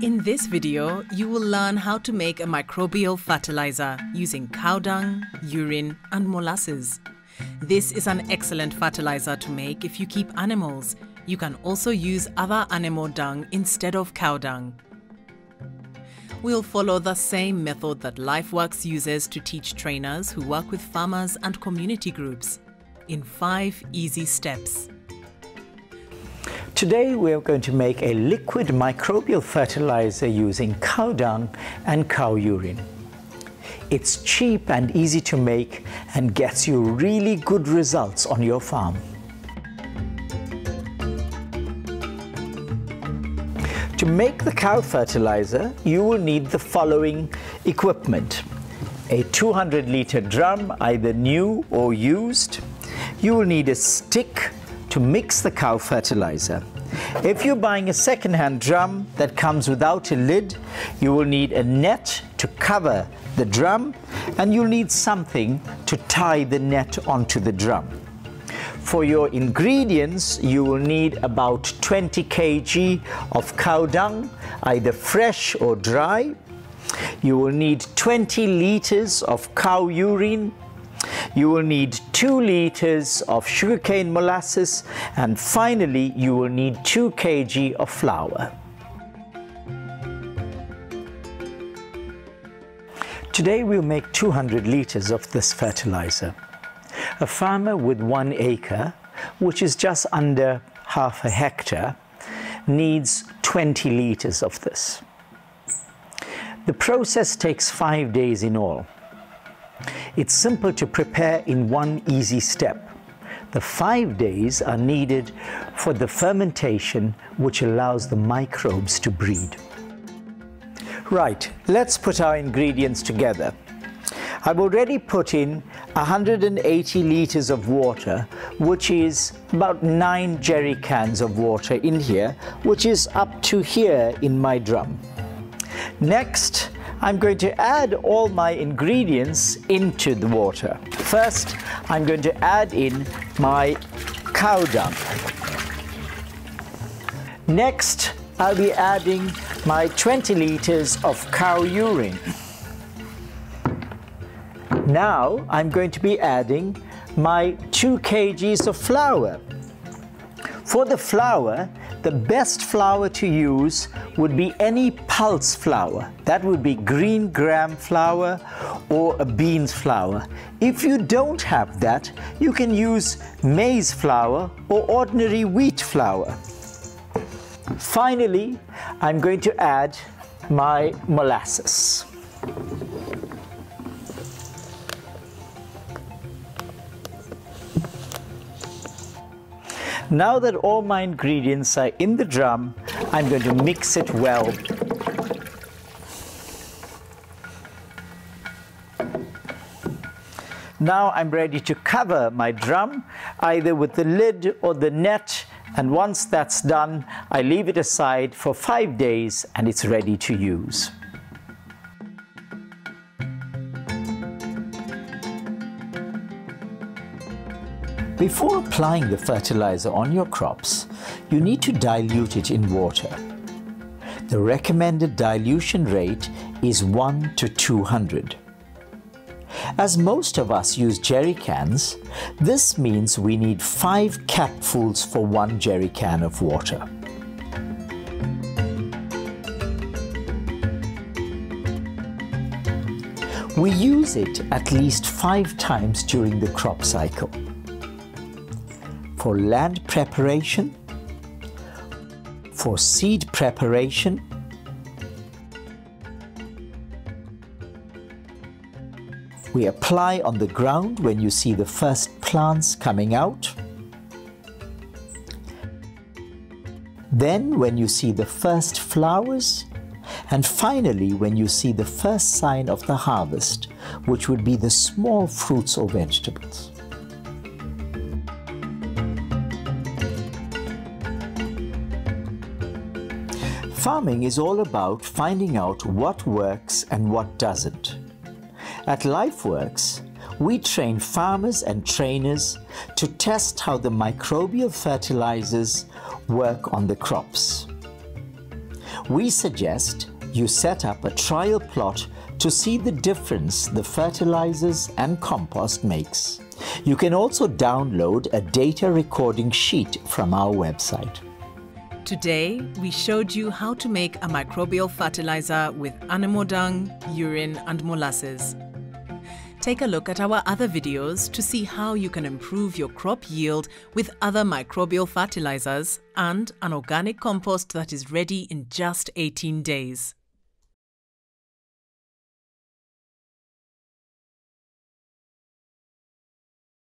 In this video, you will learn how to make a microbial fertilizer using cow dung, urine and molasses. This is an excellent fertilizer to make if you keep animals. You can also use other animal dung instead of cow dung. We'll follow the same method that LifeWorks uses to teach trainers who work with farmers and community groups in five easy steps. Today we are going to make a liquid microbial fertilizer using cow dung and cow urine. It's cheap and easy to make and gets you really good results on your farm. To make the cow fertilizer, you will need the following equipment. A 200 liter drum, either new or used. You will need a stick to mix the cow fertilizer. If you're buying a second-hand drum that comes without a lid, you will need a net to cover the drum and you'll need something to tie the net onto the drum. For your ingredients, you will need about 20 kg of cow dung, either fresh or dry. You will need 20 liters of cow urine, you will need 2 liters of sugarcane molasses and finally you will need 2 kg of flour. Today we'll make 200 liters of this fertilizer. A farmer with one acre, which is just under half a hectare, needs 20 liters of this. The process takes five days in all. It's simple to prepare in one easy step. The five days are needed for the fermentation which allows the microbes to breed. Right, let's put our ingredients together. I've already put in 180 liters of water, which is about nine jerry cans of water in here, which is up to here in my drum. Next, I'm going to add all my ingredients into the water. First, I'm going to add in my cow dung. Next, I'll be adding my 20 liters of cow urine. Now, I'm going to be adding my 2 kgs of flour. For the flour, the best flour to use would be any pulse flour. That would be green gram flour or a beans flour. If you don't have that, you can use maize flour or ordinary wheat flour. Finally, I'm going to add my molasses. Now that all my ingredients are in the drum, I'm going to mix it well. Now I'm ready to cover my drum, either with the lid or the net, and once that's done, I leave it aside for five days and it's ready to use. Before applying the fertilizer on your crops, you need to dilute it in water. The recommended dilution rate is 1 to 200. As most of us use jerry cans, this means we need 5 capfuls for 1 jerry can of water. We use it at least 5 times during the crop cycle for land preparation, for seed preparation, We apply on the ground when you see the first plants coming out. Then when you see the first flowers, and finally when you see the first sign of the harvest, which would be the small fruits or vegetables. Farming is all about finding out what works and what doesn't. At LifeWorks, we train farmers and trainers to test how the microbial fertilizers work on the crops. We suggest you set up a trial plot to see the difference the fertilizers and compost makes. You can also download a data recording sheet from our website. Today, we showed you how to make a microbial fertilizer with animal dung, urine, and molasses. Take a look at our other videos to see how you can improve your crop yield with other microbial fertilizers and an organic compost that is ready in just 18 days.